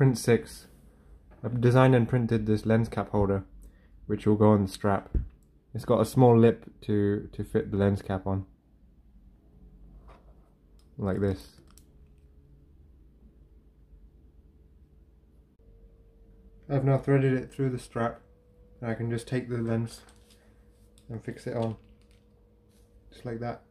Print 6. I've designed and printed this lens cap holder, which will go on the strap. It's got a small lip to, to fit the lens cap on. Like this. I've now threaded it through the strap and I can just take the lens and fix it on just like that